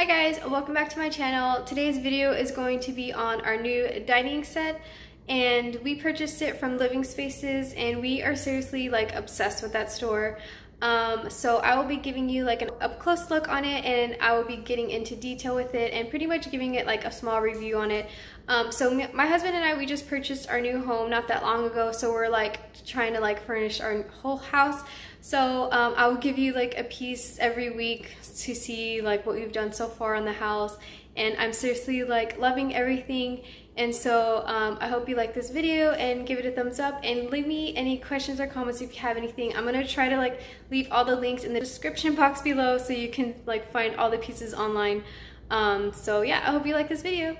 Hi guys, welcome back to my channel. Today's video is going to be on our new dining set and we purchased it from Living Spaces and we are seriously like obsessed with that store. Um, so I will be giving you like an up close look on it and I will be getting into detail with it and pretty much giving it like a small review on it. Um, so my husband and I, we just purchased our new home not that long ago. So we're like trying to like furnish our whole house. So um, I will give you like a piece every week to see like what we've done so far on the house. And I'm seriously like loving everything. And so um, I hope you like this video and give it a thumbs up and leave me any questions or comments if you have anything. I'm gonna try to like leave all the links in the description box below so you can like find all the pieces online. Um, so yeah, I hope you like this video.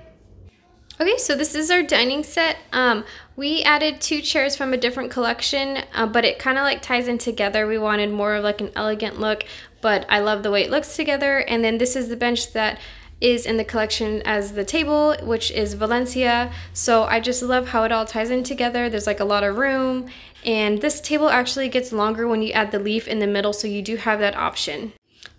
Okay, so this is our dining set. Um, we added two chairs from a different collection, uh, but it kind of like ties in together. We wanted more of like an elegant look, but I love the way it looks together. And then this is the bench that is in the collection as the table, which is Valencia. So I just love how it all ties in together. There's like a lot of room. And this table actually gets longer when you add the leaf in the middle, so you do have that option.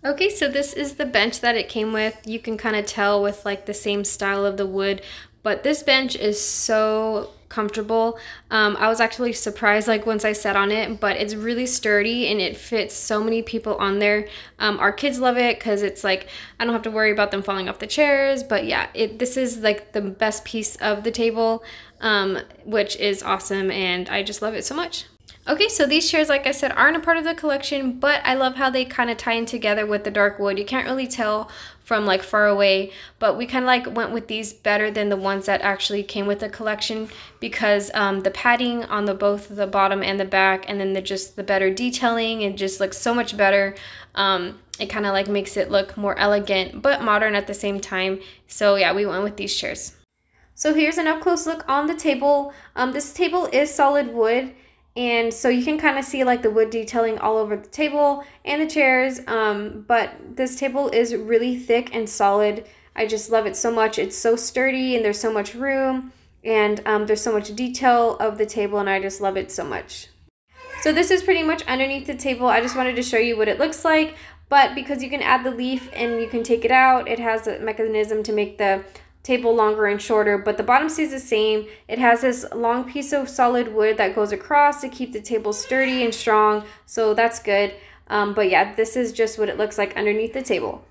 Okay, so this is the bench that it came with. You can kind of tell with like the same style of the wood, but this bench is so comfortable. Um, I was actually surprised like once I sat on it, but it's really sturdy and it fits so many people on there. Um, our kids love it because it's like I don't have to worry about them falling off the chairs. But yeah, it this is like the best piece of the table, um, which is awesome, and I just love it so much. Okay, so these chairs, like I said, aren't a part of the collection, but I love how they kind of tie in together with the dark wood. You can't really tell from like far away, but we kind of like went with these better than the ones that actually came with the collection because um, the padding on the both the bottom and the back, and then the just the better detailing, it just looks so much better. Um, it kind of like makes it look more elegant, but modern at the same time. So yeah, we went with these chairs. So here's an up close look on the table. Um, this table is solid wood and so you can kind of see like the wood detailing all over the table and the chairs um, but this table is really thick and solid. I just love it so much. It's so sturdy and there's so much room and um, there's so much detail of the table and i just love it so much. So this is pretty much underneath the table. I just wanted to show you what it looks like but because you can add the leaf and you can take it out it has a mechanism to make the table longer and shorter, but the bottom stays the same. It has this long piece of solid wood that goes across to keep the table sturdy and strong, so that's good. Um, but yeah, this is just what it looks like underneath the table.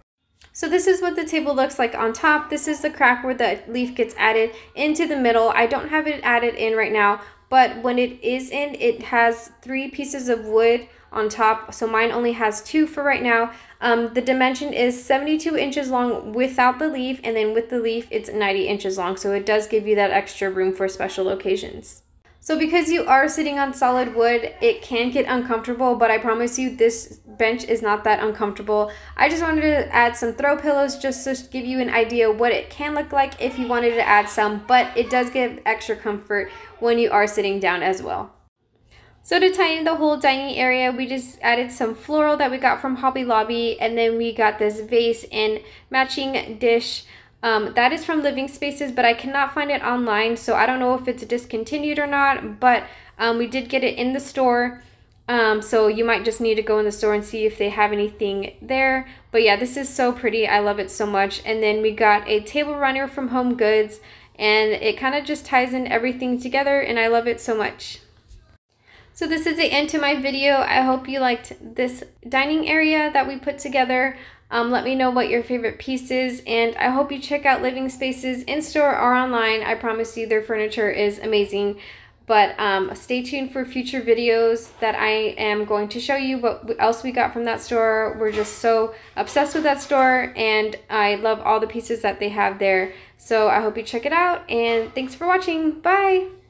So this is what the table looks like on top. This is the crack where the leaf gets added into the middle. I don't have it added in right now, but when it is in, it has three pieces of wood on top. So mine only has two for right now. Um, the dimension is 72 inches long without the leaf, and then with the leaf, it's 90 inches long. So it does give you that extra room for special occasions. So because you are sitting on solid wood, it can get uncomfortable, but I promise you this bench is not that uncomfortable. I just wanted to add some throw pillows just to give you an idea what it can look like if you wanted to add some, but it does give extra comfort when you are sitting down as well. So to tie in the whole dining area, we just added some floral that we got from Hobby Lobby, and then we got this vase and matching dish. Um, that is from Living Spaces, but I cannot find it online, so I don't know if it's discontinued or not, but um, we did get it in the store. Um, so you might just need to go in the store and see if they have anything there. But yeah, this is so pretty. I love it so much. And then we got a table runner from Home Goods, and it kind of just ties in everything together, and I love it so much. So this is the end to my video. I hope you liked this dining area that we put together. Um, let me know what your favorite piece is, and I hope you check out Living Spaces in-store or online. I promise you their furniture is amazing. But um, stay tuned for future videos that I am going to show you what else we got from that store. We're just so obsessed with that store, and I love all the pieces that they have there. So I hope you check it out, and thanks for watching. Bye!